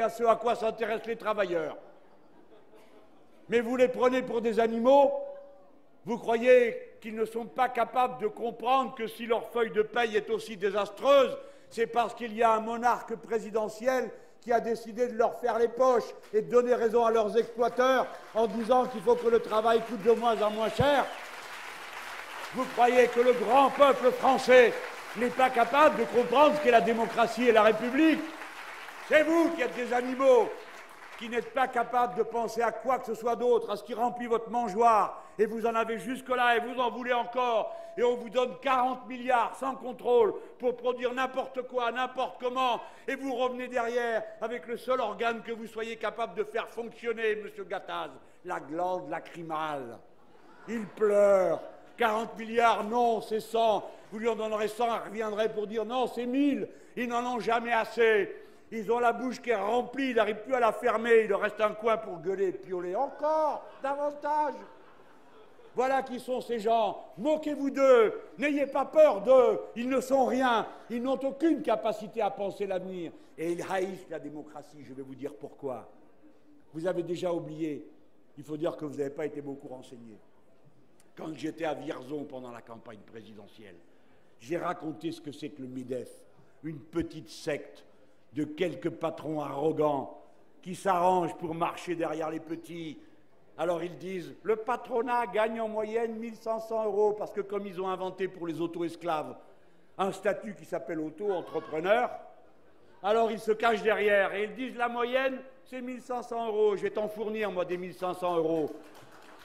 à ce à quoi s'intéressent les travailleurs. Mais vous les prenez pour des animaux Vous croyez qu'ils ne sont pas capables de comprendre que si leur feuille de paye est aussi désastreuse, c'est parce qu'il y a un monarque présidentiel qui a décidé de leur faire les poches et de donner raison à leurs exploiteurs en disant qu'il faut que le travail coûte de moins en moins cher Vous croyez que le grand peuple français n'est pas capable de comprendre ce qu'est la démocratie et la République? C'est vous qui êtes des animaux qui n'êtes pas capable de penser à quoi que ce soit d'autre, à ce qui remplit votre mangeoire, et vous en avez jusque-là, et vous en voulez encore, et on vous donne 40 milliards sans contrôle pour produire n'importe quoi, n'importe comment, et vous revenez derrière avec le seul organe que vous soyez capable de faire fonctionner, monsieur Gattaz, la glande lacrymale. Il pleure. 40 milliards, non, c'est 100. Vous lui en donnerez 100, il reviendrait pour dire non, c'est 1000. Ils n'en ont jamais assez. Ils ont la bouche qui est remplie, ils n'arrivent plus à la fermer, il leur reste un coin pour gueuler et pioler. Encore davantage voilà qui sont ces gens. Moquez-vous d'eux. N'ayez pas peur d'eux. Ils ne sont rien. Ils n'ont aucune capacité à penser l'avenir. Et ils haïssent la démocratie. Je vais vous dire pourquoi. Vous avez déjà oublié. Il faut dire que vous n'avez pas été beaucoup renseigné. Quand j'étais à Vierzon pendant la campagne présidentielle, j'ai raconté ce que c'est que le MEDEF, une petite secte de quelques patrons arrogants qui s'arrangent pour marcher derrière les petits. Alors ils disent, le patronat gagne en moyenne 1500 euros parce que comme ils ont inventé pour les auto-esclaves un statut qui s'appelle auto-entrepreneur, alors ils se cachent derrière et ils disent, la moyenne, c'est 1500 euros, je vais t'en fournir moi des 1500 euros.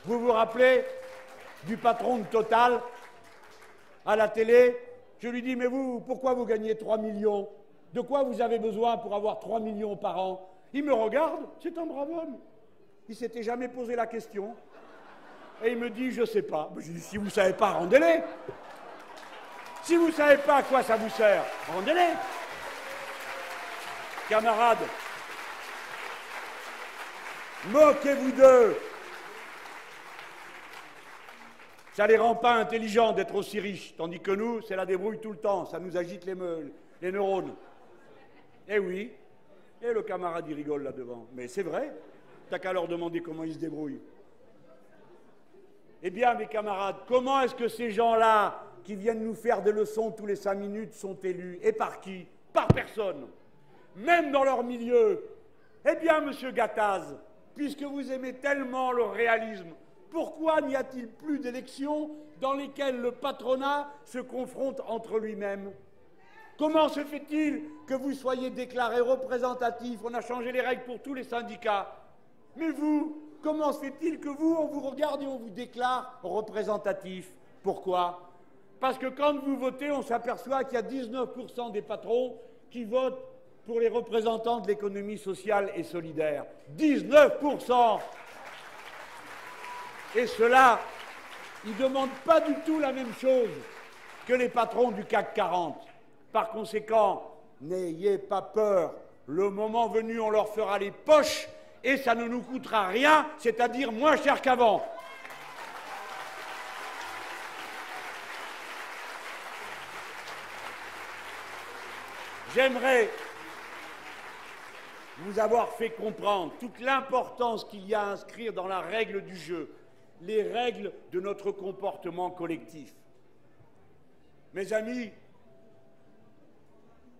Vous vous rappelez du patron de Total à la télé? Je lui dis, mais vous, pourquoi vous gagnez 3 millions? De quoi vous avez besoin pour avoir 3 millions par an Il me regarde, c'est un brave homme. Il s'était jamais posé la question. Et il me dit, je ne sais pas. Je dis, si vous ne savez pas, rendez-les. Si vous ne savez pas à quoi ça vous sert, rendez-les. Camarades, moquez-vous d'eux. Ça ne les rend pas intelligents d'être aussi riches, tandis que nous, c'est la débrouille tout le temps, ça nous agite les, les neurones. Eh oui. Et le camarade, il rigole là devant. Mais c'est vrai. T'as qu'à leur demander comment ils se débrouillent. Eh bien, mes camarades, comment est-ce que ces gens-là, qui viennent nous faire des leçons tous les cinq minutes, sont élus Et par qui? Par personne. Même dans leur milieu. Eh bien, monsieur Gattaz, puisque vous aimez tellement le réalisme, pourquoi n'y a-t-il plus d'élections dans lesquelles le patronat se confronte entre lui-même? Comment se fait-il que vous soyez déclaré représentatif? On a changé les règles pour tous les syndicats. Mais vous, comment se fait-il que vous, on vous regarde et on vous déclare représentatif? Pourquoi? Parce que quand vous votez, on s'aperçoit qu'il y a 19% des patrons qui votent pour les représentants de l'économie sociale et solidaire. 19% Et cela, ils ne demandent pas du tout la même chose que les patrons du CAC 40. Par conséquent, n'ayez pas peur. Le moment venu, on leur fera les poches et ça ne nous coûtera rien, c'est-à-dire moins cher qu'avant. J'aimerais vous avoir fait comprendre toute l'importance qu'il y a à inscrire dans la règle du jeu, les règles de notre comportement collectif. Mes amis,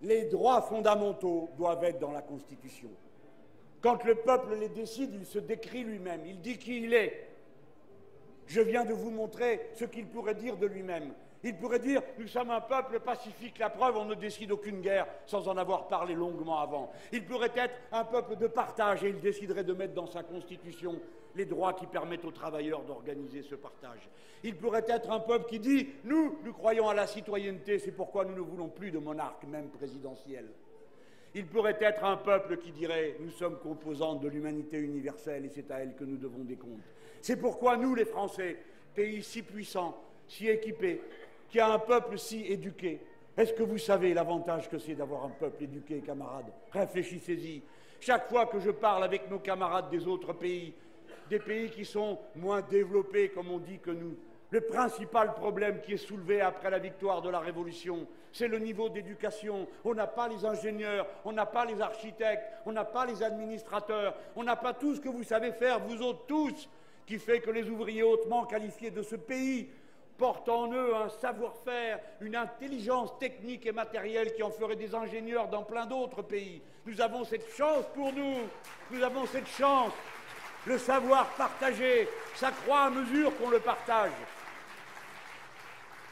les droits fondamentaux doivent être dans la Constitution. Quand le peuple les décide, il se décrit lui-même, il dit qui il est. Je viens de vous montrer ce qu'il pourrait dire de lui-même. Il pourrait dire Nous sommes un peuple pacifique, la preuve, on ne décide aucune guerre sans en avoir parlé longuement avant. Il pourrait être un peuple de partage et il déciderait de mettre dans sa constitution les droits qui permettent aux travailleurs d'organiser ce partage. Il pourrait être un peuple qui dit Nous, nous croyons à la citoyenneté, c'est pourquoi nous ne voulons plus de monarque, même présidentiel. Il pourrait être un peuple qui dirait Nous sommes composants de l'humanité universelle et c'est à elle que nous devons des comptes. C'est pourquoi nous, les Français, pays si puissants, si équipés, qui a un peuple si éduqué, est-ce que vous savez l'avantage que c'est d'avoir un peuple éduqué, camarades? Réfléchissez-y. Chaque fois que je parle avec nos camarades des autres pays, des pays qui sont moins développés, comme on dit que nous, Le principal problème qui est soulevé après la victoire de la Révolution, c'est le niveau d'éducation. On n'a pas les ingénieurs, on n'a pas les architectes, on n'a pas les administrateurs, on n'a pas tout ce que vous savez faire, vous autres tous, qui fait que les ouvriers hautement qualifiés de ce pays portent en eux un savoir-faire, une intelligence technique et matérielle qui en ferait des ingénieurs dans plein d'autres pays. Nous avons cette chance pour nous, nous avons cette chance. Le savoir partagé, ça croît à mesure qu'on le partage.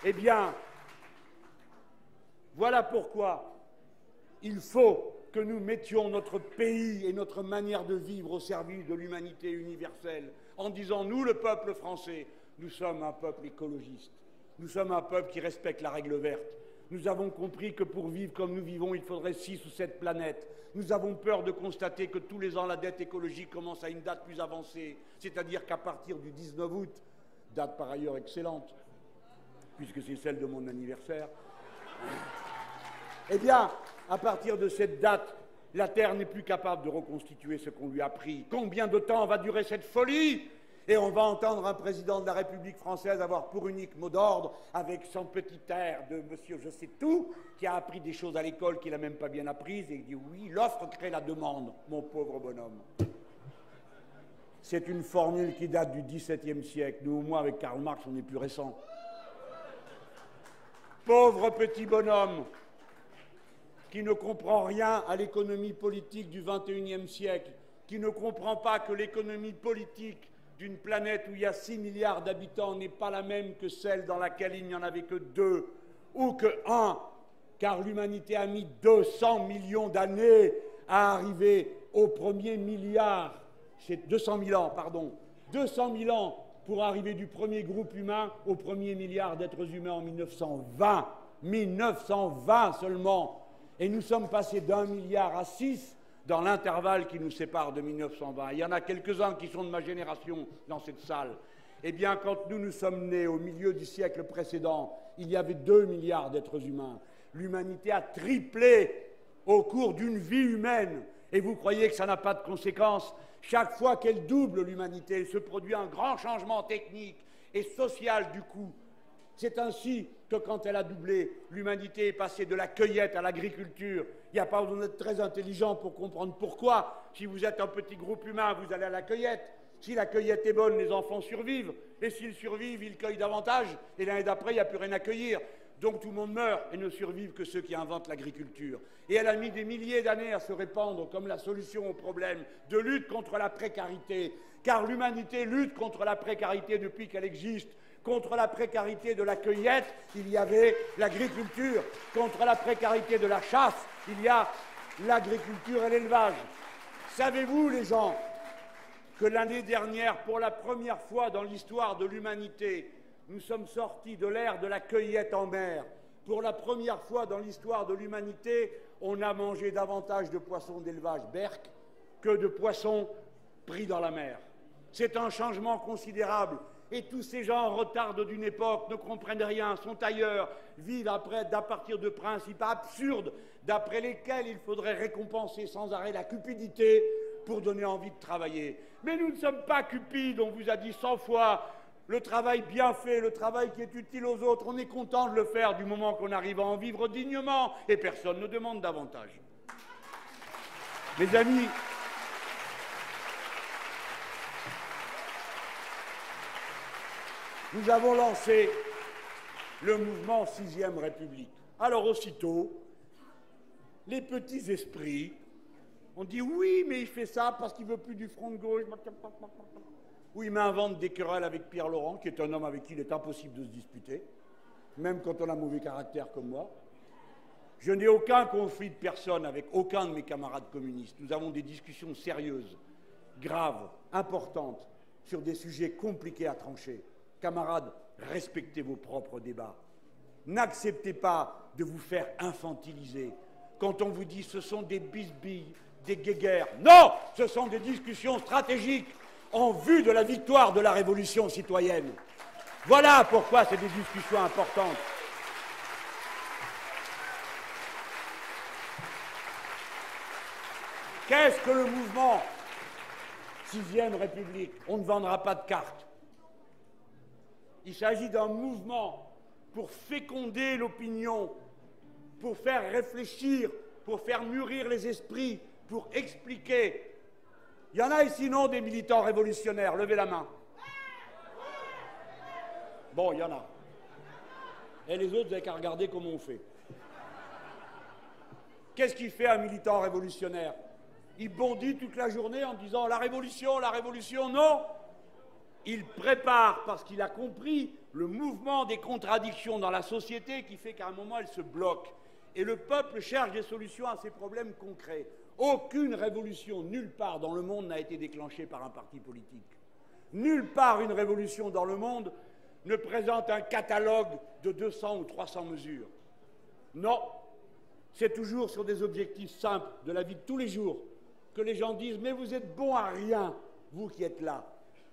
Eh bien, voilà pourquoi il faut que nous mettions notre pays et notre manière de vivre au service de l'humanité universelle, en disant, nous, le peuple français, nous sommes un peuple écologiste, nous sommes un peuple qui respecte la règle verte. Nous avons compris que pour vivre comme nous vivons, il faudrait six ou sept planètes. Nous avons peur de constater que tous les ans, la dette écologique commence à une date plus avancée, c'est-à-dire qu'à partir du 19 août, date par ailleurs excellente, puisque c'est celle de mon anniversaire, eh bien, à partir de cette date, la Terre n'est plus capable de reconstituer ce qu'on lui a pris. Combien de temps va durer cette folie? Et on va entendre un président de la République française avoir pour unique mot d'ordre, avec son petit air de monsieur je sais tout, qui a appris des choses à l'école qu'il n'a même pas bien apprises, et il dit oui, l'offre crée la demande, mon pauvre bonhomme. C'est une formule qui date du XVIIe siècle. Nous, au moins, avec Karl Marx, on est plus récent. Pauvre petit bonhomme qui ne comprend rien à l'économie politique du XXIe siècle, qui ne comprend pas que l'économie politique d'une planète où il y a 6 milliards d'habitants n'est pas la même que celle dans laquelle il n'y en avait que deux ou que un, car l'humanité a mis 200 millions d'années à arriver au premier milliard, c'est 200 000 ans, pardon, 200 000 ans pour arriver du premier groupe humain au premier milliard d'êtres humains en 1920. 1920 seulement. Et nous sommes passés d'un milliard à six dans l'intervalle qui nous sépare de 1920. Il y en a quelques-uns qui sont de ma génération dans cette salle. Eh bien, quand nous nous sommes nés au milieu du siècle précédent, il y avait deux milliards d'êtres humains. L'humanité a triplé au cours d'une vie humaine. Et vous croyez que ça n'a pas de conséquences? Chaque fois qu'elle double l'humanité, se produit un grand changement technique et social du coup. C'est ainsi que quand elle a doublé, l'humanité est passée de la cueillette à l'agriculture. Il n'y a pas besoin d'être très intelligent pour comprendre pourquoi. Si vous êtes un petit groupe humain, vous allez à la cueillette. Si la cueillette est bonne, les enfants survivent. Et s'ils survivent, ils cueillent davantage. Et l'année d'après, il n'y a plus rien à cueillir. Donc tout le monde meurt et ne survivent que ceux qui inventent l'agriculture. Et elle a mis des milliers d'années à se répandre comme la solution au problème de lutte contre la précarité. Car l'humanité lutte contre la précarité depuis qu'elle existe. Contre la précarité de la cueillette, il y avait l'agriculture. Contre la précarité de la chasse, il y a l'agriculture et l'élevage. Savez-vous, les gens, que l'année dernière, pour la première fois dans l'histoire de l'humanité, nous sommes sortis de l'ère de la cueillette en mer? Pour la première fois dans l'histoire de l'humanité, on a mangé davantage de poissons d'élevage berk que de poissons pris dans la mer. C'est un changement considérable. Et tous ces gens en retard d'une époque ne comprennent rien, sont ailleurs, vivent après, à partir de principes absurdes d'après lesquels il faudrait récompenser sans arrêt la cupidité pour donner envie de travailler. Mais nous ne sommes pas cupides, on vous a dit cent fois, le travail bien fait, le travail qui est utile aux autres, on est content de le faire du moment qu'on arrive à en vivre dignement et personne ne demande davantage. Mes amis, nous avons lancé le mouvement Sixième République. Alors aussitôt, les petits esprits ont dit oui, mais il fait ça parce qu'il veut plus du front de gauche où il m'invente des querelles avec Pierre Laurent, qui est un homme avec qui il est impossible de se disputer, même quand on a mauvais caractère comme moi. Je n'ai aucun conflit de personne avec aucun de mes camarades communistes. Nous avons des discussions sérieuses, graves, importantes, sur des sujets compliqués à trancher. Camarades, respectez vos propres débats. N'acceptez pas de vous faire infantiliser quand on vous dit ce sont des bisbilles, des guéguerres. Non, ce sont des discussions stratégiques en vue de la victoire de la révolution citoyenne. Voilà pourquoi c'est des discussions importantes. Qu'est-ce que le mouvement Sixième République? On ne vendra pas de cartes. Il s'agit d'un mouvement pour féconder l'opinion, pour faire réfléchir, pour faire mûrir les esprits, pour expliquer. Il y en a ici, non, des militants révolutionnaires Levez la main. Bon, il y en a. Et les autres, vous n'avez qu'à regarder comment on fait. Qu'est-ce qui fait un militant révolutionnaire? Il bondit toute la journée en disant la révolution, la révolution, non Il prépare parce qu'il a compris le mouvement des contradictions dans la société qui fait qu'à un moment elle se bloque. Et le peuple cherche des solutions à ces problèmes concrets. Aucune révolution, nulle part dans le monde, n'a été déclenchée par un parti politique. Nulle part une révolution dans le monde ne présente un catalogue de 200 ou 300 mesures. Non, c'est toujours sur des objectifs simples de la vie de tous les jours que les gens disent Mais vous êtes bon à rien, vous qui êtes là.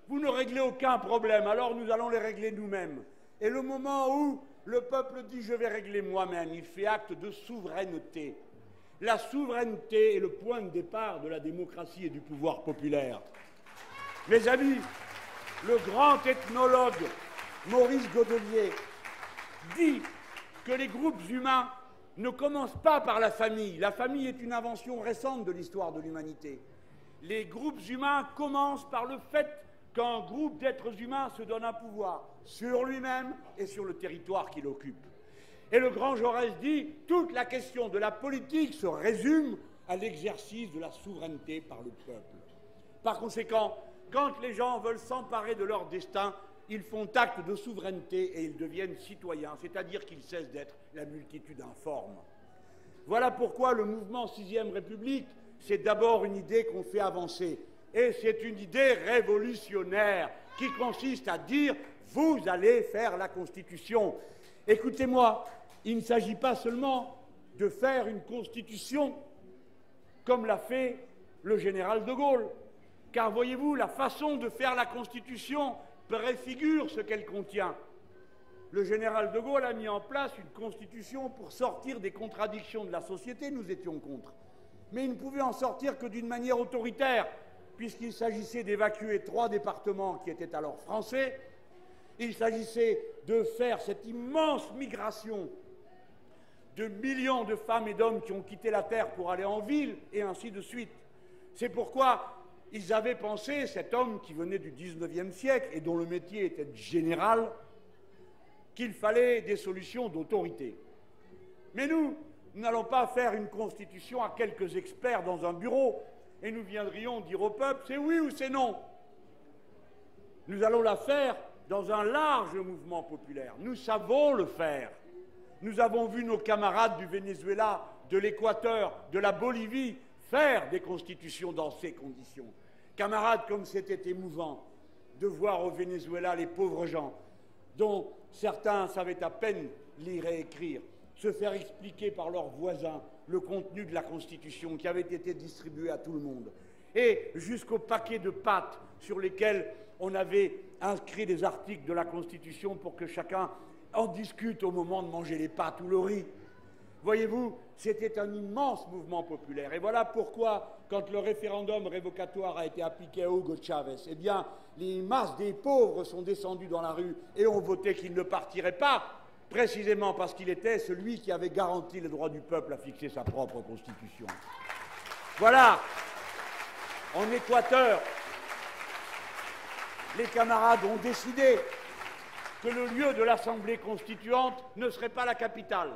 Vous ne réglez aucun problème, alors nous allons les régler nous-mêmes. Et le moment où le peuple dit Je vais régler moi-même, il fait acte de souveraineté. La souveraineté est le point de départ de la démocratie et du pouvoir populaire. Mes amis, le grand ethnologue Maurice Godelier dit que les groupes humains ne commence pas par la famille. La famille est une invention récente de l'histoire de l'humanité. Les groupes humains commencent par le fait qu'un groupe d'êtres humains se donne un pouvoir sur lui-même et sur le territoire qu'il occupe. Et le grand Jaurès dit toute la question de la politique se résume à l'exercice de la souveraineté par le peuple. Par conséquent, quand les gens veulent s'emparer de leur destin, ils font acte de souveraineté et ils deviennent citoyens, c'est-à-dire qu'ils cessent d'être la multitude informe. Voilà pourquoi le mouvement Sixième République, c'est d'abord une idée qu'on fait avancer. Et c'est une idée révolutionnaire qui consiste à dire vous allez faire la Constitution. Écoutez-moi, il ne s'agit pas seulement de faire une Constitution comme l'a fait le général de Gaulle. Car voyez-vous, la façon de faire la Constitution, préfigure ce qu'elle contient. Le général de Gaulle a mis en place une constitution pour sortir des contradictions de la société, nous étions contre. Mais il ne pouvait en sortir que d'une manière autoritaire, puisqu'il s'agissait d'évacuer trois départements qui étaient alors français. Il s'agissait de faire cette immense migration de millions de femmes et d'hommes qui ont quitté la terre pour aller en ville, et ainsi de suite. C'est pourquoi ils avaient pensé, cet homme qui venait du XIXe siècle et dont le métier était général, qu'il fallait des solutions d'autorité. Mais nous, nous n'allons pas faire une constitution à quelques experts dans un bureau et nous viendrions dire au peuple c'est oui ou c'est non. Nous allons la faire dans un large mouvement populaire. Nous savons le faire. Nous avons vu nos camarades du Venezuela, de l'Équateur, de la Bolivie faire des constitutions dans ces conditions. Camarades, comme c'était émouvant de voir au Venezuela les pauvres gens, dont certains savaient à peine lire et écrire, se faire expliquer par leurs voisins le contenu de la Constitution qui avait été distribué à tout le monde, et jusqu'au paquet de pâtes sur lesquels on avait inscrit des articles de la Constitution pour que chacun en discute au moment de manger les pâtes ou le riz. Voyez-vous, c'était un immense mouvement populaire. Et voilà pourquoi, quand le référendum révocatoire a été appliqué à Hugo Chavez, eh les masses des pauvres sont descendues dans la rue et ont voté qu'il ne partirait pas, précisément parce qu'il était celui qui avait garanti le droit du peuple à fixer sa propre constitution. Voilà. En Équateur, les camarades ont décidé que le lieu de l'Assemblée constituante ne serait pas la capitale,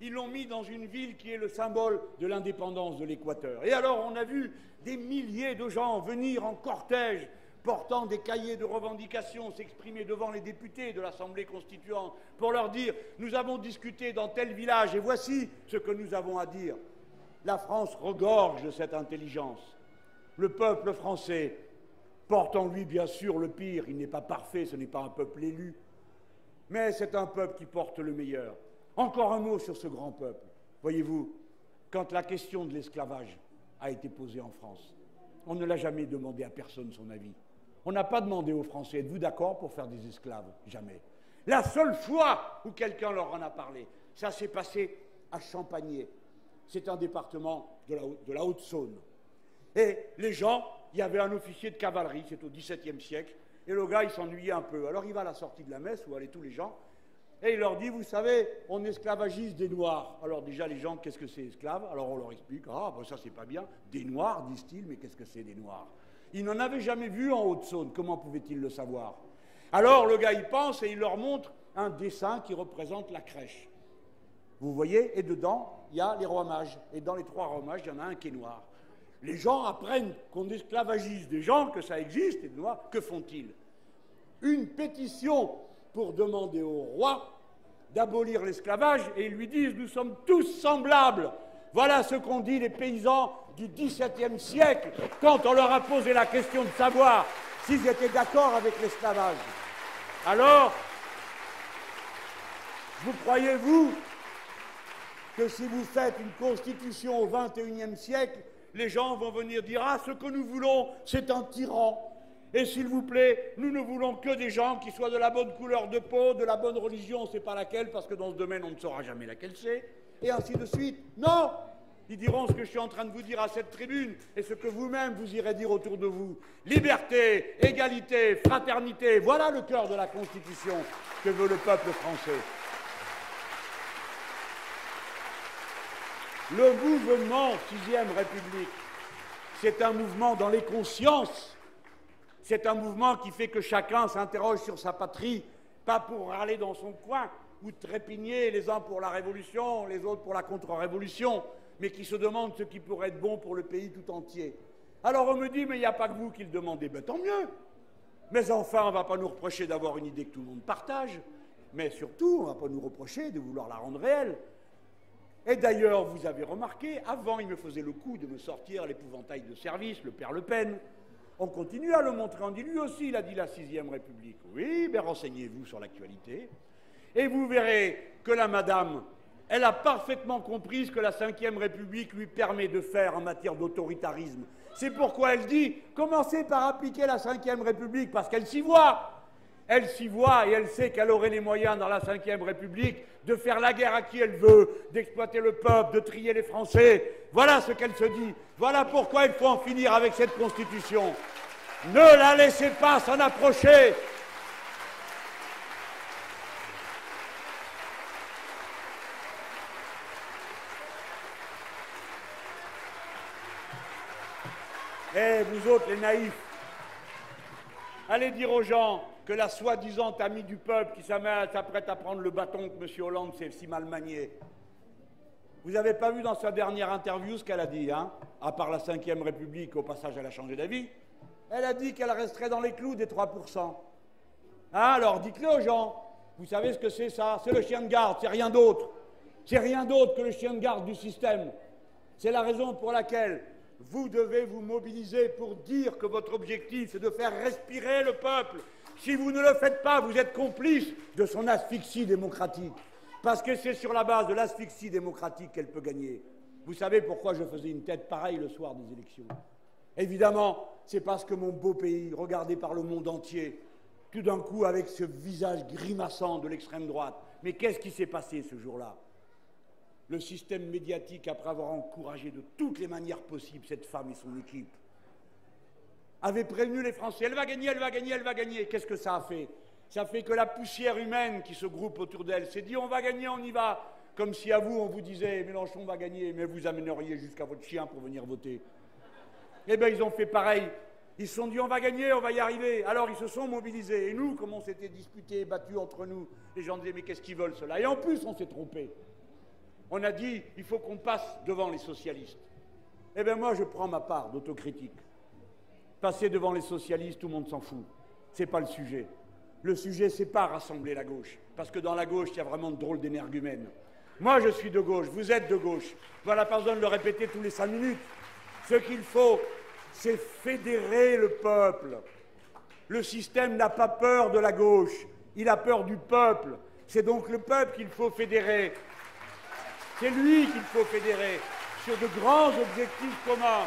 ils l'ont mis dans une ville qui est le symbole de l'indépendance de l'Équateur. Et alors on a vu des milliers de gens venir en cortège portant des cahiers de revendications, s'exprimer devant les députés de l'Assemblée constituante pour leur dire Nous avons discuté dans tel village et voici ce que nous avons à dire. La France regorge de cette intelligence. Le peuple français porte en lui, bien sûr, le pire. Il n'est pas parfait, ce n'est pas un peuple élu, mais c'est un peuple qui porte le meilleur. Encore un mot sur ce grand peuple. Voyez-vous, quand la question de l'esclavage a été posée en France, on ne l'a jamais demandé à personne son avis. On n'a pas demandé aux Français, êtes-vous d'accord pour faire des esclaves? Jamais. La seule fois où quelqu'un leur en a parlé, ça s'est passé à Champagné. C'est un département de la, Haute-Saône. Et les gens, il y avait un officier de cavalerie, c'est au XVIIe siècle, Et le gars, il s'ennuyait un peu. Alors il va à la sortie de la messe où allaient tous les gens. Et il leur dit, vous savez, on esclavagise des Noirs. Alors déjà, les gens, qu'est-ce que c'est esclave Alors on leur explique, ah, ben ça c'est pas bien. Des Noirs, disent-ils, mais qu'est-ce que c'est des Noirs? Ils n'en avaient jamais vu en Haute-Saône, comment pouvaient-ils le savoir? Alors le gars, il pense et il leur montre un dessin qui représente la crèche. Vous voyez? Et dedans, il y a les rois mages. Et dans les trois rois mages, il y en a un qui est noir. Les gens apprennent qu'on esclavagise des gens, que ça existe, et des noirs. Que font-ils? Une pétition pour demander au roi d'abolir l'esclavage et ils lui disent Nous sommes tous semblables. Voilà ce qu'ont dit les paysans du XVIIe siècle quand on leur a posé la question de savoir s'ils étaient d'accord avec l'esclavage. Alors, vous croyez-vous que si vous faites une constitution au XXIe siècle, les gens vont venir dire Ah, ce que nous voulons, c'est un tyran et s'il vous plaît, nous ne voulons que des gens qui soient de la bonne couleur de peau, de la bonne religion, sait pas laquelle, parce que dans ce domaine, on ne saura jamais laquelle c'est, et ainsi de suite. Non Ils diront ce que je suis en train de vous dire à cette tribune, et ce que vous-même vous irez dire autour de vous. Liberté, égalité, fraternité, voilà le cœur de la Constitution que veut le peuple français. Le mouvement Sixième République, c'est un mouvement dans les consciences c'est un mouvement qui fait que chacun s'interroge sur sa patrie, pas pour râler dans son coin ou trépigner les uns pour la révolution, les autres pour la contre-révolution, mais qui se demande ce qui pourrait être bon pour le pays tout entier. Alors on me dit, mais il n'y a pas que vous qui le demandez. Ben, tant mieux. Mais enfin, on ne va pas nous reprocher d'avoir une idée que tout le monde partage. Mais surtout, on ne va pas nous reprocher de vouloir la rendre réelle. Et d'ailleurs, vous avez remarqué, avant, il me faisait le coup de me sortir l'épouvantail de service, le père Le Pen. On continue à le montrer. On dit lui aussi, il a dit la sixième République. Oui, mais renseignez-vous sur l'actualité. Et vous verrez que la madame, elle a parfaitement compris ce que la cinquième République lui permet de faire en matière d'autoritarisme. C'est pourquoi elle dit commencez par appliquer la cinquième République, parce qu'elle s'y voit. Elle s'y voit et elle sait qu'elle aurait les moyens dans la Ve République de faire la guerre à qui elle veut, d'exploiter le peuple, de trier les Français. Voilà ce qu'elle se dit. Voilà pourquoi il faut en finir avec cette Constitution. Ne la laissez pas s'en approcher. Eh, vous autres, les naïfs, allez dire aux gens, que la soi-disant amie du peuple qui s'apprête à prendre le bâton que M. Hollande s'est si mal manié. Vous n'avez pas vu dans sa dernière interview ce qu'elle a dit, hein? À part la Ve République, au passage, elle a changé d'avis. Elle a dit qu'elle resterait dans les clous des 3%. Hein, alors dites-le aux gens. Vous savez ce que c'est ça? C'est le chien de garde, c'est rien d'autre. C'est rien d'autre que le chien de garde du système. C'est la raison pour laquelle vous devez vous mobiliser pour dire que votre objectif, c'est de faire respirer le peuple, si vous ne le faites pas, vous êtes complice de son asphyxie démocratique. Parce que c'est sur la base de l'asphyxie démocratique qu'elle peut gagner. Vous savez pourquoi je faisais une tête pareille le soir des élections Évidemment, c'est parce que mon beau pays, regardé par le monde entier, tout d'un coup avec ce visage grimaçant de l'extrême droite, mais qu'est-ce qui s'est passé ce jour-là? Le système médiatique, après avoir encouragé de toutes les manières possibles cette femme et son équipe, avait prévenu les Français. Elle va gagner, elle va gagner, elle va gagner. Qu'est-ce que ça a fait? Ça fait que la poussière humaine qui se groupe autour d'elle s'est dit on va gagner, on y va. Comme si à vous, on vous disait Mélenchon va gagner, mais vous amèneriez jusqu'à votre chien pour venir voter. Eh bien, ils ont fait pareil. Ils se sont dit on va gagner, on va y arriver. Alors ils se sont mobilisés. Et nous, comme on s'était disputés, battus entre nous, les gens disaient mais qu'est-ce qu'ils veulent cela Et en plus, on s'est trompé. On a dit il faut qu'on passe devant les socialistes. Eh bien moi, je prends ma part d'autocritique. Passer devant les socialistes, tout le monde s'en fout. Ce n'est pas le sujet. Le sujet, c'est pas rassembler la gauche. Parce que dans la gauche, il y a vraiment de drôles d'énergumènes. Moi, je suis de gauche, vous êtes de gauche. Voilà, pas besoin de le répéter tous les cinq minutes. Ce qu'il faut, c'est fédérer le peuple. Le système n'a pas peur de la gauche, il a peur du peuple. C'est donc le peuple qu'il faut fédérer. C'est lui qu'il faut fédérer sur de grands objectifs communs.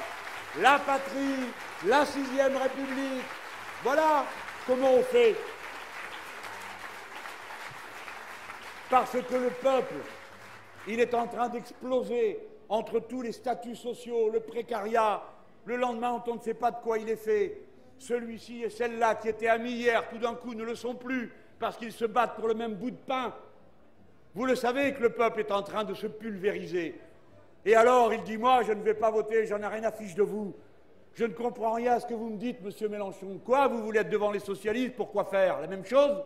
La patrie, la sixième République. Voilà comment on fait. Parce que le peuple, il est en train d'exploser entre tous les statuts sociaux, le précariat, le lendemain on ne sait pas de quoi il est fait. celui-ci et celle-là qui étaient amis hier, tout d'un coup ne le sont plus, parce qu'ils se battent pour le même bout de pain. Vous le savez que le peuple est en train de se pulvériser. Et alors, il dit, moi, je ne vais pas voter, j'en ai rien à fiche de vous. Je ne comprends rien à ce que vous me dites, monsieur Mélenchon. Quoi Vous voulez être devant les socialistes Pourquoi faire La même chose?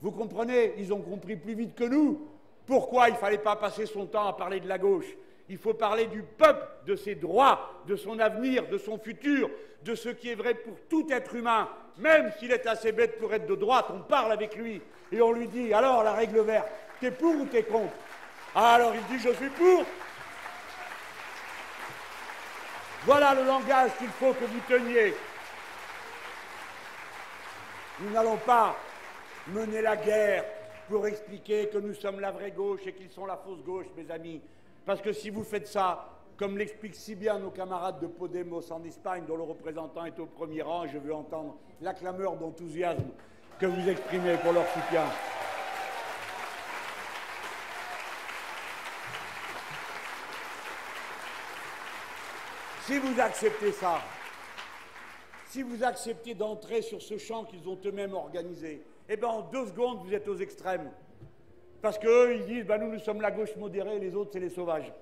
Vous comprenez Ils ont compris plus vite que nous. Pourquoi il ne fallait pas passer son temps à parler de la gauche? Il faut parler du peuple, de ses droits, de son avenir, de son futur, de ce qui est vrai pour tout être humain. Même s'il est assez bête pour être de droite, on parle avec lui et on lui dit alors la règle verte, t'es pour ou t'es contre Alors il dit je suis pour. Voilà le langage qu'il faut que vous teniez. Nous n'allons pas mener la guerre pour expliquer que nous sommes la vraie gauche et qu'ils sont la fausse gauche, mes amis. Parce que si vous faites ça, comme l'expliquent si bien nos camarades de Podemos en Espagne, dont le représentant est au premier rang, je veux entendre la clameur d'enthousiasme que vous exprimez pour leur soutien. Si vous acceptez ça, si vous acceptez d'entrer sur ce champ qu'ils ont eux-mêmes organisé, eh bien en deux secondes, vous êtes aux extrêmes. Parce qu'eux, ils disent, ben, nous, nous sommes la gauche modérée, les autres, c'est les sauvages.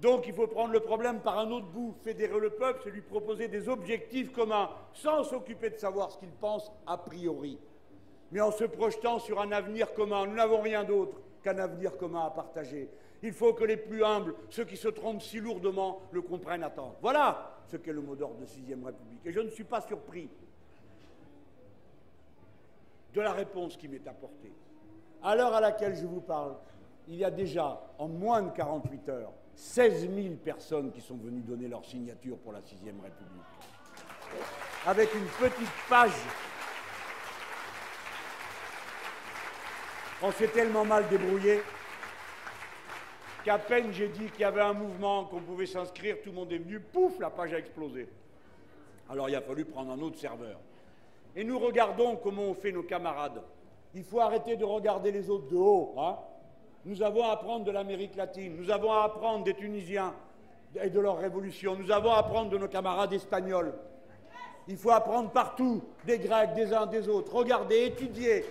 Donc il faut prendre le problème par un autre bout, fédérer le peuple, c'est lui proposer des objectifs communs, sans s'occuper de savoir ce qu'il pense a priori, mais en se projetant sur un avenir commun. Nous n'avons rien d'autre qu'un avenir commun à partager. Il faut que les plus humbles, ceux qui se trompent si lourdement, le comprennent à temps. Voilà ce qu'est le mot d'ordre de Sixième République. Et je ne suis pas surpris de la réponse qui m'est apportée. À l'heure à laquelle je vous parle, il y a déjà, en moins de 48 heures, 16 000 personnes qui sont venues donner leur signature pour la Sixième République. Avec une petite page. On s'est tellement mal débrouillé qu'à peine j'ai dit qu'il y avait un mouvement, qu'on pouvait s'inscrire, tout le monde est venu, pouf, la page a explosé. Alors il a fallu prendre un autre serveur. Et nous regardons comment on fait nos camarades. Il faut arrêter de regarder les autres de haut. Hein. nous avons à apprendre de l'Amérique latine, nous avons à apprendre des Tunisiens et de leur révolution, nous avons à apprendre de nos camarades espagnols. Il faut apprendre partout, des Grecs, des uns, des autres. Regardez, étudiez.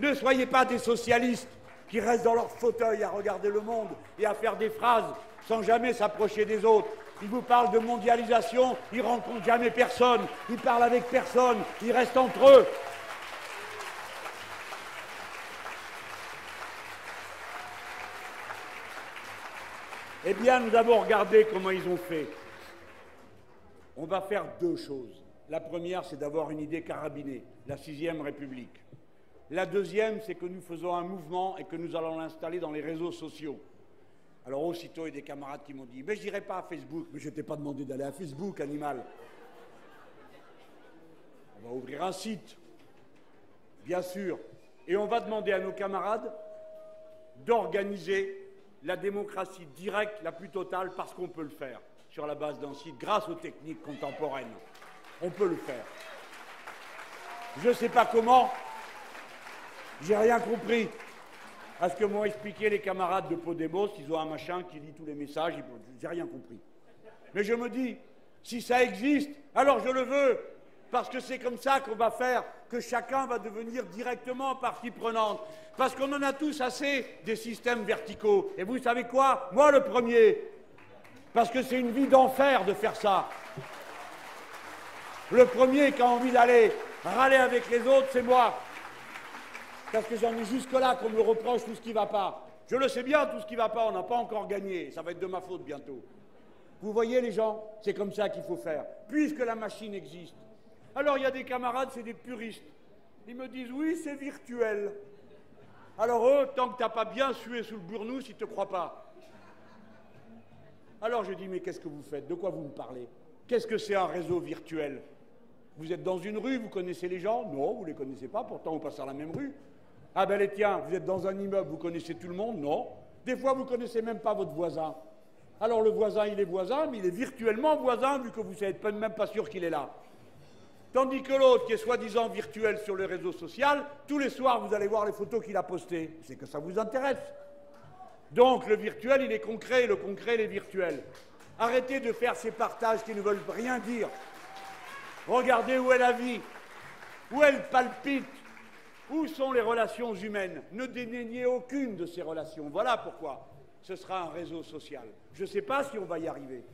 Ne soyez pas des socialistes qui restent dans leur fauteuil à regarder le monde et à faire des phrases sans jamais s'approcher des autres. Ils vous parlent de mondialisation, ils rencontrent jamais personne, ils parlent avec personne, ils restent entre eux. Eh bien, nous avons regardé comment ils ont fait. On va faire deux choses. La première, c'est d'avoir une idée carabinée, la sixième République. La deuxième, c'est que nous faisons un mouvement et que nous allons l'installer dans les réseaux sociaux. Alors aussitôt, il y a des camarades qui m'ont dit, mais je n'irai pas à Facebook. Mais je t'ai pas demandé d'aller à Facebook, animal. On va ouvrir un site, bien sûr. Et on va demander à nos camarades d'organiser la démocratie directe la plus totale parce qu'on peut le faire sur la base d'un site grâce aux techniques contemporaines. On peut le faire. Je ne sais pas comment, j'ai rien compris à ce que m'ont expliqué les camarades de Podemos, ils ont un machin qui lit tous les messages, j'ai rien compris. Mais je me dis, si ça existe, alors je le veux, parce que c'est comme ça qu'on va faire que chacun va devenir directement partie prenante. Parce qu'on en a tous assez des systèmes verticaux. Et vous savez quoi? Moi le premier. Parce que c'est une vie d'enfer de faire ça. Le premier qui a envie d'aller râler avec les autres, c'est moi parce que j'en ai jusque-là qu'on me reproche tout ce qui ne va pas. Je le sais bien, tout ce qui ne va pas, on n'a pas encore gagné. Ça va être de ma faute bientôt. Vous voyez les gens C'est comme ça qu'il faut faire, puisque la machine existe. Alors il y a des camarades, c'est des puristes. Ils me disent oui, c'est virtuel. Alors eux, tant que tu n'as pas bien sué sous le burnous, ils ne te croient pas. Alors je dis mais qu'est-ce que vous faites? De quoi vous me parlez? Qu'est-ce que c'est un réseau virtuel? Vous êtes dans une rue, vous connaissez les gens? Non, vous ne les connaissez pas, pourtant on passe à la même rue. Ah ben les tiens, vous êtes dans un immeuble, vous connaissez tout le monde Non. Des fois, vous ne connaissez même pas votre voisin. Alors le voisin, il est voisin, mais il est virtuellement voisin, vu que vous n'êtes même pas sûr qu'il est là. Tandis que l'autre, qui est soi-disant virtuel sur le réseau social, tous les soirs, vous allez voir les photos qu'il a postées. C'est que ça vous intéresse. Donc le virtuel, il est concret, le concret, il est virtuel. Arrêtez de faire ces partages qui ne veulent rien dire. Regardez où est la vie, où elle palpite, où sont les relations humaines? Ne dénaignez aucune de ces relations. Voilà pourquoi ce sera un réseau social. Je ne sais pas si on va y arriver.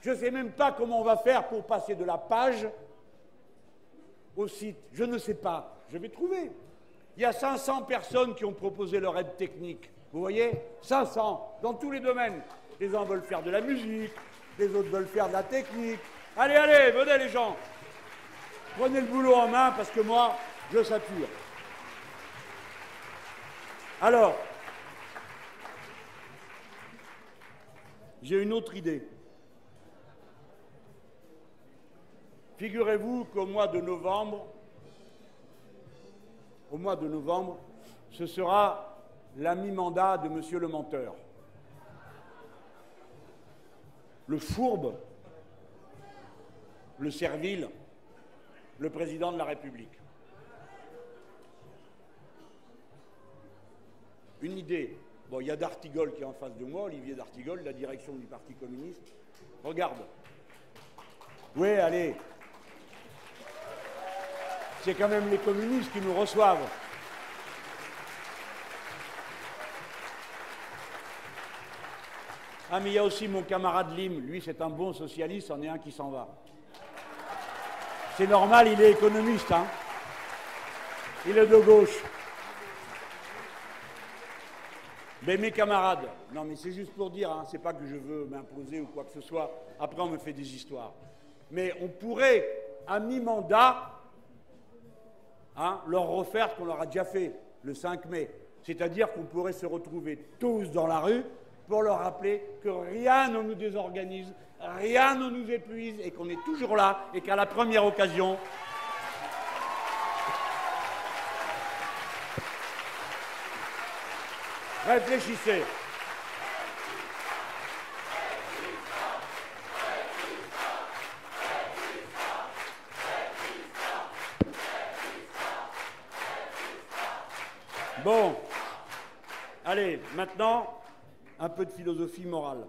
Je ne sais même pas comment on va faire pour passer de la page au site. Je ne sais pas. Je vais trouver. Il y a 500 personnes qui ont proposé leur aide technique. Vous voyez? 500 dans tous les domaines. Les uns veulent faire de la musique, les autres veulent faire de la technique. Allez, allez, venez les gens. Prenez le boulot en main parce que moi, je sature. Alors, j'ai une autre idée. Figurez-vous qu'au mois de novembre, au mois de novembre, ce sera la mi-mandat de Monsieur le menteur. Le fourbe, le servile, le président de la République. Une idée. Bon, il y a D'Artigol qui est en face de moi, Olivier D'Artigol, la direction du Parti communiste. Regarde. Oui, allez, c'est quand même les communistes qui nous reçoivent. Ah, mais il y a aussi mon camarade Lim. Lui, c'est un bon socialiste, c'en est un qui s'en va. C'est normal, il est économiste. Hein. il est de gauche. Mais mes camarades, non mais c'est juste pour dire, hein, c'est pas que je veux m'imposer ou quoi que ce soit, après on me fait des histoires. Mais on pourrait, à mi-mandat, Hein, leur refaire ce qu'on leur a déjà fait le 5 mai. C'est-à-dire qu'on pourrait se retrouver tous dans la rue pour leur rappeler que rien ne nous désorganise, rien ne nous épuise et qu'on est toujours là et qu'à la première occasion, réfléchissez. Bon, allez, maintenant, un peu de philosophie morale.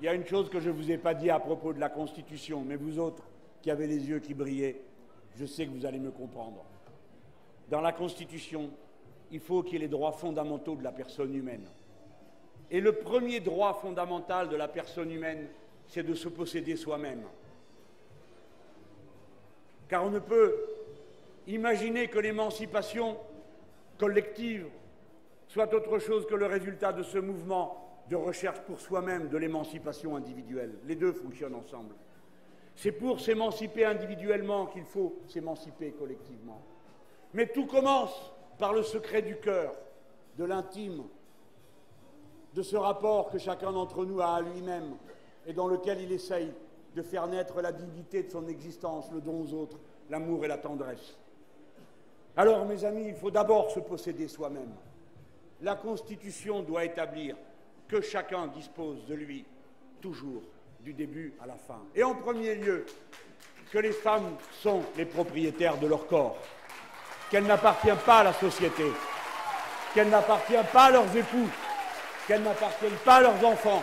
Il y a une chose que je ne vous ai pas dit à propos de la Constitution, mais vous autres qui avez les yeux qui brillaient, je sais que vous allez me comprendre. Dans la Constitution, il faut qu'il y ait les droits fondamentaux de la personne humaine. Et le premier droit fondamental de la personne humaine, c'est de se posséder soi-même. Car on ne peut Imaginez que l'émancipation collective soit autre chose que le résultat de ce mouvement de recherche pour soi-même de l'émancipation individuelle. Les deux fonctionnent ensemble. C'est pour s'émanciper individuellement qu'il faut s'émanciper collectivement. Mais tout commence par le secret du cœur, de l'intime, de ce rapport que chacun d'entre nous a à lui-même et dans lequel il essaye de faire naître la dignité de son existence, le don aux autres, l'amour et la tendresse. Alors, mes amis, il faut d'abord se posséder soi-même. La Constitution doit établir que chacun dispose de lui, toujours, du début à la fin. Et en premier lieu, que les femmes sont les propriétaires de leur corps, qu'elles n'appartiennent pas à la société, qu'elles n'appartiennent pas à leurs époux, qu'elles n'appartiennent pas à leurs enfants.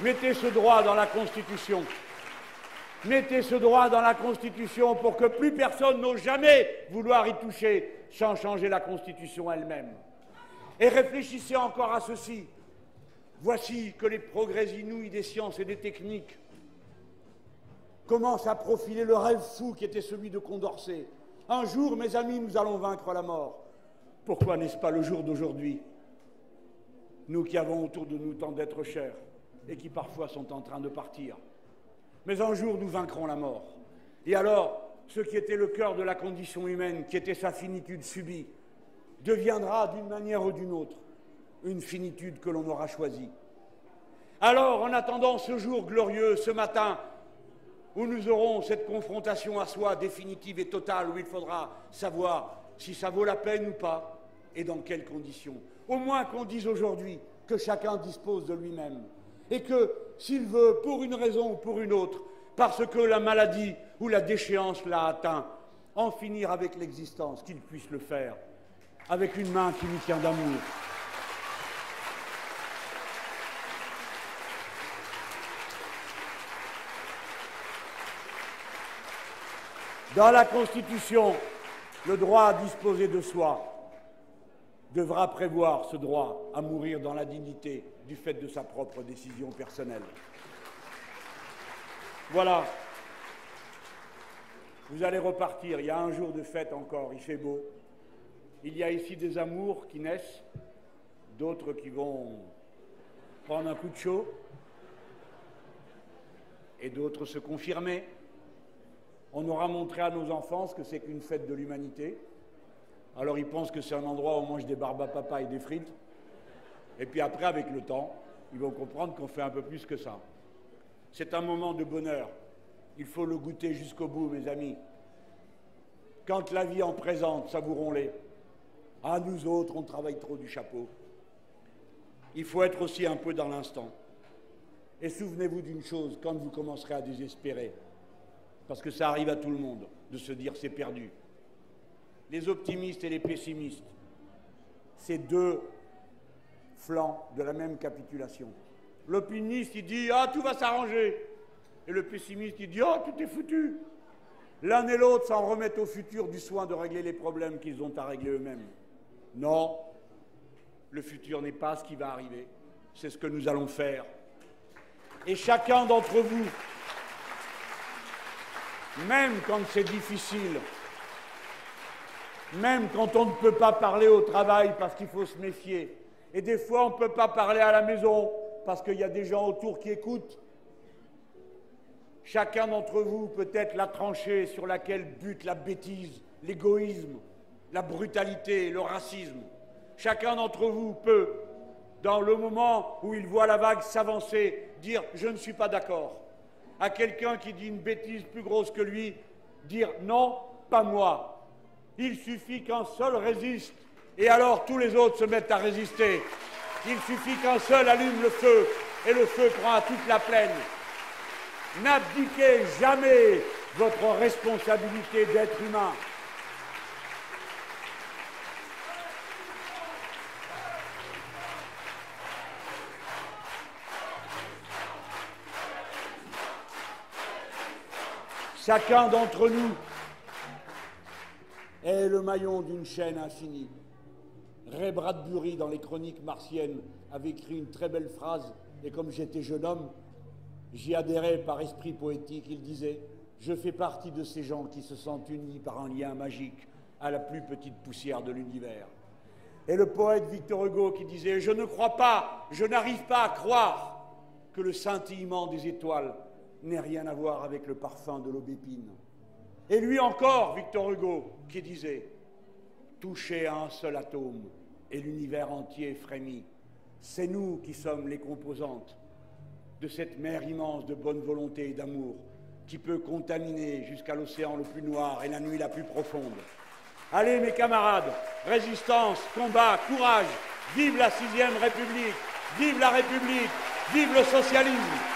Mettez ce droit dans la Constitution. Mettez ce droit dans la Constitution pour que plus personne n'ose jamais vouloir y toucher sans changer la Constitution elle-même. Et réfléchissez encore à ceci. Voici que les progrès inouïs des sciences et des techniques commencent à profiler le rêve fou qui était celui de Condorcet. Un jour, mes amis, nous allons vaincre la mort. Pourquoi n'est-ce pas le jour d'aujourd'hui? Nous qui avons autour de nous tant d'êtres chers et qui parfois sont en train de partir. Mais un jour, nous vaincrons la mort. Et alors, ce qui était le cœur de la condition humaine, qui était sa finitude subie, deviendra d'une manière ou d'une autre une finitude que l'on aura choisie. Alors, en attendant ce jour glorieux, ce matin, où nous aurons cette confrontation à soi définitive et totale, où il faudra savoir si ça vaut la peine ou pas, et dans quelles conditions. Au moins qu'on dise aujourd'hui que chacun dispose de lui-même, et que s'il veut, pour une raison ou pour une autre, parce que la maladie ou la déchéance l'a atteint, en finir avec l'existence, qu'il puisse le faire, avec une main qui lui tient d'amour. Dans la Constitution, le droit à disposer de soi devra prévoir ce droit à mourir dans la dignité du fait de sa propre décision personnelle. Voilà. Vous allez repartir. Il y a un jour de fête encore. Il fait beau. Il y a ici des amours qui naissent, d'autres qui vont prendre un coup de chaud et d'autres se confirmer. On aura montré à nos enfants ce que c'est qu'une fête de l'humanité. Alors ils pensent que c'est un endroit où on mange des barbes à et des frites. Et puis après, avec le temps, ils vont comprendre qu'on fait un peu plus que ça. C'est un moment de bonheur. Il faut le goûter jusqu'au bout, mes amis. Quand la vie en présente, savourons-les. À nous autres, on travaille trop du chapeau. Il faut être aussi un peu dans l'instant. Et souvenez-vous d'une chose, quand vous commencerez à désespérer, parce que ça arrive à tout le monde, de se dire c'est perdu. Les optimistes et les pessimistes, c'est deux flancs de la même capitulation. L'optimiste, il dit Ah, tout va s'arranger. Et le pessimiste, il dit Ah, tout est foutu. L'un et l'autre s'en remettent au futur du soin de régler les problèmes qu'ils ont à régler eux-mêmes. Non, le futur n'est pas ce qui va arriver, c'est ce que nous allons faire. Et chacun d'entre vous, même quand c'est difficile, même quand on ne peut pas parler au travail parce qu'il faut se méfier, et des fois on ne peut pas parler à la maison parce qu'il y a des gens autour qui écoutent, chacun d'entre vous peut être la tranchée sur laquelle bute la bêtise, l'égoïsme, la brutalité, le racisme. Chacun d'entre vous peut, dans le moment où il voit la vague s'avancer, dire je ne suis pas d'accord à quelqu'un qui dit une bêtise plus grosse que lui, dire non, pas moi. Il suffit qu'un seul résiste, et alors tous les autres se mettent à résister. Il suffit qu'un seul allume le feu, et le feu prend toute la plaine. N'abdiquez jamais votre responsabilité d'être humain. Chacun d'entre nous est le maillon d'une chaîne infinie. Ray Bradbury, dans les chroniques martiennes, avait écrit une très belle phrase, et comme j'étais jeune homme, j'y adhérais par esprit poétique. Il disait Je fais partie de ces gens qui se sentent unis par un lien magique à la plus petite poussière de l'univers. Et le poète Victor Hugo qui disait Je ne crois pas, je n'arrive pas à croire que le scintillement des étoiles n'est rien à voir avec le parfum de l'aubépine. Et lui encore, Victor Hugo, qui disait Toucher à un seul atome et l'univers entier frémit. C'est nous qui sommes les composantes de cette mer immense de bonne volonté et d'amour qui peut contaminer jusqu'à l'océan le plus noir et la nuit la plus profonde. Allez mes camarades, résistance, combat, courage, vive la sixième République, vive la République, vive le socialisme.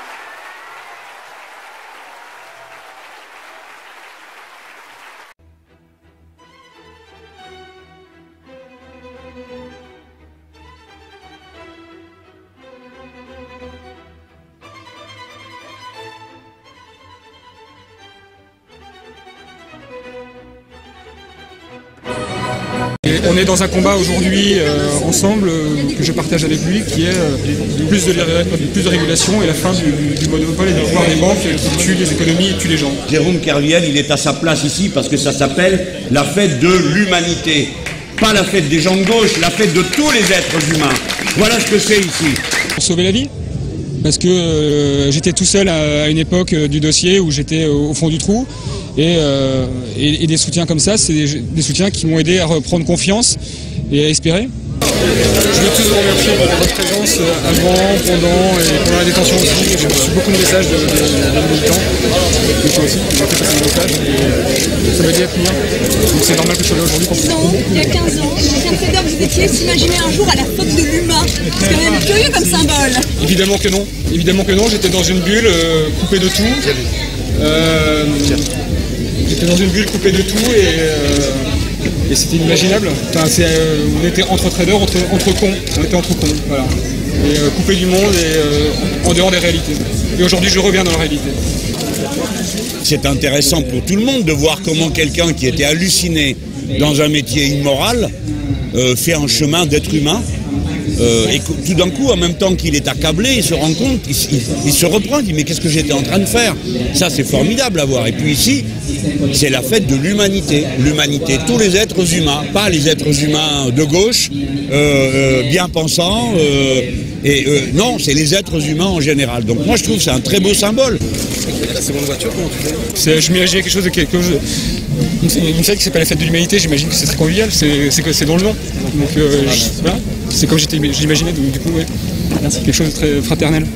On est dans un combat aujourd'hui euh, ensemble euh, que je partage avec lui qui est euh, plus, de, plus de régulation et la fin du, monopole et du pouvoir des banques qui tue les économies et tue les gens. Jérôme Kerviel, il est à sa place ici parce que ça s'appelle la fête de l'humanité. Pas la fête des gens de gauche, la fête de tous les êtres humains. Voilà ce que c'est ici. Pour sauver la vie parce que j'étais tout seul à, une époque du dossier où j'étais au fond du trou euh, et, des soutiens comme ça, c'est des, soutiens qui m'ont aidé à reprendre confiance et à espérer. Je veux tous vous remercier pour votre présence euh, avant, pendant et pendant la détention aussi. J'ai reçu beaucoup de messages de, militants. Et toi aussi, tu m'as fait passer des messages. Et ça m'a aidé à tenir. Donc c'est normal que je sois là aujourd'hui pour ça. Il y a 15 ans, quel fait vous étiez s'imaginer un jour à la faute de l'humain C'est quand même curieux comme symbole. Évidemment que non. Évidemment que non. J'étais dans une bulle euh, coupée de tout. Euh, J'étais dans une bulle coupée de tout et, euh, c'était inimaginable. Euh, on était entre traders, entre, cons. On était entre cons, voilà. Et euh, coupé du monde et en dehors des réalités. Et aujourd'hui, je reviens dans la réalité. c'est intéressant pour tout le monde de voir comment quelqu'un qui était halluciné dans un métier immoral fait un chemin d'être humain. Euh, et que, tout d'un coup, en même temps qu'il est accablé, il se rend compte, il, il- il se reprend, il dit mais qu'est-ce que j'étais en train de faire? Ça c'est formidable à voir. Et puis ici, c'est la fête de l'humanité. L'humanité, tous les êtres humains, pas les êtres humains de gauche, euh, euh, bien pensants. euh, et euh, non, c'est les êtres humains en général. Donc moi je trouve que c'est un très beau symbole. C'est- Je m'imaginais quelque chose de quelque chose. Une, fête qui s'appelle la fête de l'humanité, j'imagine que c'est très convivial, c'est c'est que c'est dans le nom. Donc euh, je- voilà. C'est comme j'imaginais, donc du coup, ouais. quelque chose de très fraternel.